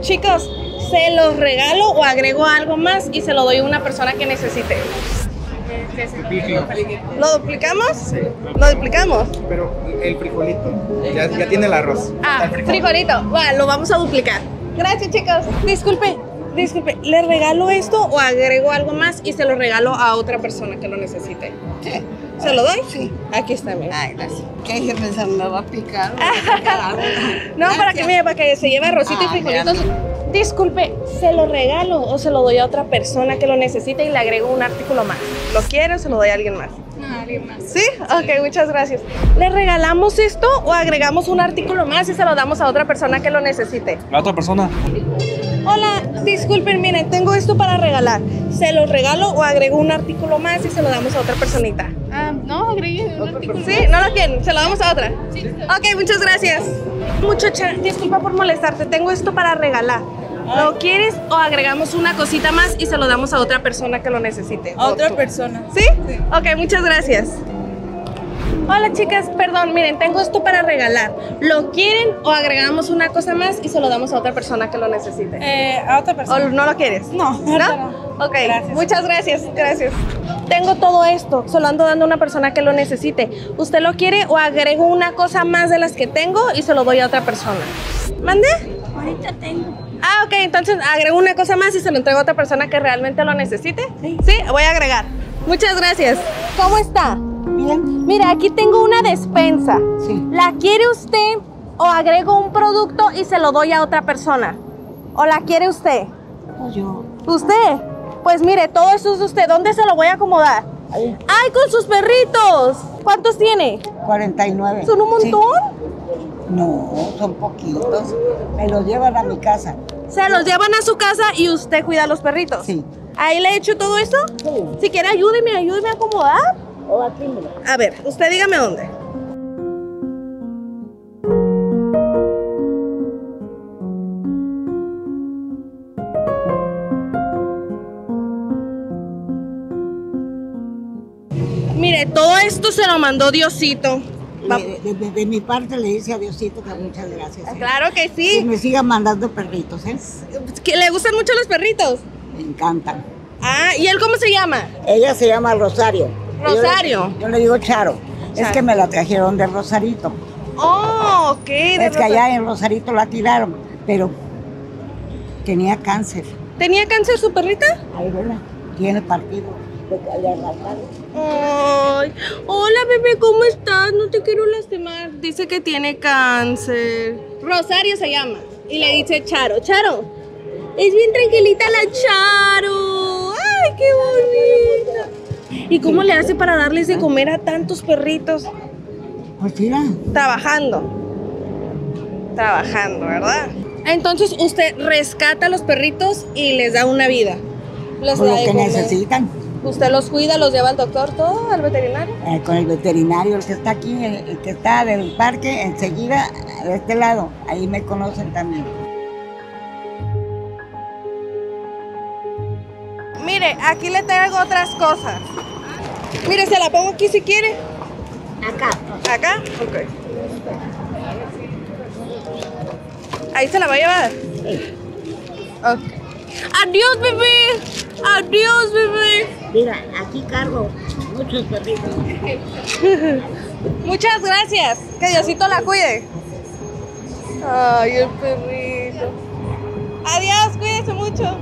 Chicos, ¿se los regalo o agrego algo más y se lo doy a una persona que necesite? ¿Lo duplicamos? Sí. ¿Lo duplicamos? Pero el frijolito, ya, ya tiene el arroz. Ah, frijolito. Lo vamos a duplicar. Gracias, chicos. Disculpe, disculpe, ¿le regalo esto o agrego algo más y se lo regalo a otra persona que lo necesite? ¿Se lo doy? Sí. Aquí está, mira. Ay, gracias. ¿Qué? Me va a picar. No, para que mire, para que se lleve arrocito y frijolitos. Disculpe, ¿se lo regalo o se lo doy a otra persona que lo necesite y le agrego un artículo más? ¿Lo quiero o se lo doy a alguien más? No, alguien más. ¿Sí? Ok, muchas gracias. ¿Le regalamos esto o agregamos un artículo más y se lo damos a otra persona que lo necesite? La otra persona. Hola, disculpen, miren, tengo esto para regalar. ¿Se lo regalo o agrego un artículo más y se lo damos a otra personita? Un artículo. ¿Sí? ¿No lo quieren? ¿Se lo damos a otra? Sí. Ok, muchas gracias. Muchacha, disculpa por molestarte, tengo esto para regalar. ¿Lo quieres o agregamos una cosita más y se lo damos a otra persona que lo necesite? A otra persona. ¿Sí? Ok, muchas gracias. Hola chicas, perdón, miren, tengo esto para regalar. ¿Lo quieren o agregamos una cosa más y se lo damos a otra persona que lo necesite? Eh, a otra ¿O persona. no lo quieres? No, ¿No? no. Ok, Gracias. muchas gracias, gracias. Tengo todo esto, se lo ando dando a una persona que lo necesite. ¿Usted lo quiere o agrego una cosa más de las que tengo y se lo doy a otra persona? ¿Mande? Ahorita tengo. Ah, ok, entonces agrego una cosa más y se lo entrego a otra persona que realmente lo necesite. Sí. Sí, voy a agregar. Muchas gracias. ¿Cómo está? Bien. Mira, aquí tengo una despensa. Sí. ¿La quiere usted o agrego un producto y se lo doy a otra persona? ¿O la quiere usted? Pues yo. ¿Usted? Pues mire, todo eso es de usted. ¿Dónde se lo voy a acomodar? Ahí. ¡Ay, con sus perritos! ¿Cuántos tiene? 49. ¿Son un Sí. montón? No, son poquitos. Me los llevan a mi casa. Se los llevan a su casa y usted cuida a los perritos. Sí. ¿Ahí le he hecho todo esto? Sí. Si quiere, ayúdeme, ayúdeme a acomodar. O aquí, mira. A ver, usted dígame dónde. Mire, todo esto se lo mandó Diosito. De, de- de- de mi parte le dice a Diosito que muchas gracias. ¿eh? Claro que sí. me siga mandando perritos, ¿eh? ¿Que ¿Le gustan mucho los perritos? Me encantan. Ah, ¿y él cómo se llama? Ella se llama Rosario. Rosario. Yo, le- yo le digo Charo. Es que me la trajeron de Rosarito. Oh, ok. Es que allá en Rosarito la tiraron, pero tenía cáncer. ¿Tenía cáncer su perrita? Ahí, ¿verdad? Tiene partido. Ay, hola bebé, ¿cómo estás? No te quiero lastimar. Dice que tiene cáncer. Rosario se llama. Y le dice Charo. Charo, es bien tranquilita la Charo. Ay, qué bonita. ¿Y cómo le hace para darles de comer a tantos perritos? Pues mira, Trabajando. Trabajando, ¿verdad? Entonces usted rescata a los perritos y les da una vida. Les por da lo de que comer. necesitan. Usted los cuida, los lleva al doctor, todo, al veterinario. Eh, con el veterinario, el que está aquí, el, el que está del parque, enseguida, de este lado, ahí me conocen también. Mire, aquí le traigo otras cosas. Mire, se la pongo aquí si quiere. Acá. ¿Acá? Ok. Ahí se la va a llevar. Ok. Adiós, bebé. Adiós, bebé. Mira, aquí cargo muchos perritos. Muchas gracias. Que Diosito la cuide. Ay, el perrito. Adiós, cuídense mucho.